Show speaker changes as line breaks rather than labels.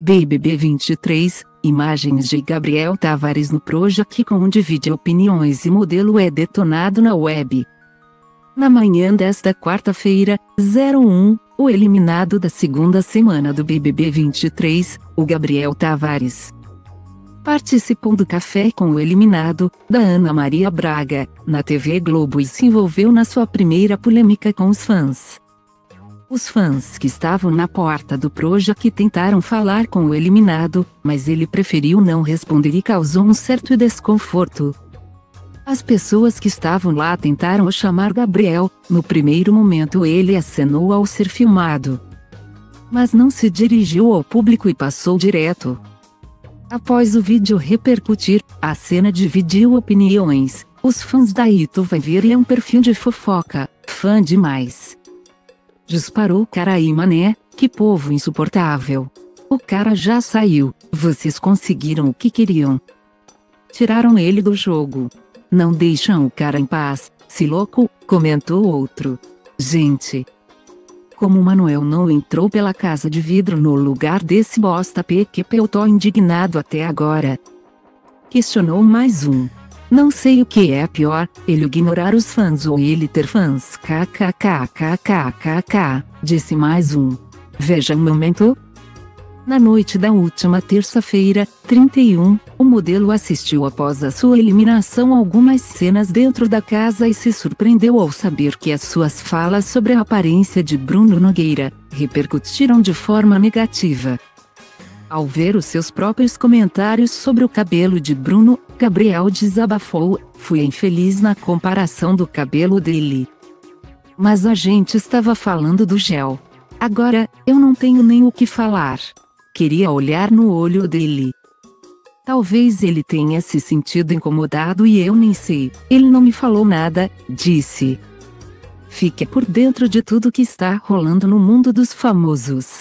BBB 23, imagens de Gabriel Tavares no Projac com divide opiniões e modelo é detonado na web. Na manhã desta quarta-feira, 01, o eliminado da segunda semana do BBB 23, o Gabriel Tavares, participou do café com o eliminado, da Ana Maria Braga, na TV Globo e se envolveu na sua primeira polêmica com os fãs. Os fãs que estavam na porta do Projac tentaram falar com o eliminado, mas ele preferiu não responder e causou um certo desconforto. As pessoas que estavam lá tentaram chamar Gabriel, no primeiro momento ele acenou ao ser filmado. Mas não se dirigiu ao público e passou direto. Após o vídeo repercutir, a cena dividiu opiniões. Os fãs da Ito vai ver é um perfil de fofoca, fã demais. Disparou cara aí mané, que povo insuportável. O cara já saiu, vocês conseguiram o que queriam. Tiraram ele do jogo. Não deixam o cara em paz, se louco, comentou outro. Gente. Como Manuel não entrou pela casa de vidro no lugar desse bosta PQP eu tô indignado até agora. Questionou mais um. Não sei o que é pior, ele ignorar os fãs ou ele ter fãs. KKKKKKK, disse mais um. Veja um momento. Na noite da última terça-feira, 31, o modelo assistiu após a sua eliminação algumas cenas dentro da casa e se surpreendeu ao saber que as suas falas sobre a aparência de Bruno Nogueira repercutiram de forma negativa. Ao ver os seus próprios comentários sobre o cabelo de Bruno, Gabriel desabafou: Fui infeliz na comparação do cabelo dele. Mas a gente estava falando do gel. Agora, eu não tenho nem o que falar. Queria olhar no olho dele. Talvez ele tenha se sentido incomodado e eu nem sei. Ele não me falou nada, disse. Fique por dentro de tudo que está rolando no mundo dos famosos.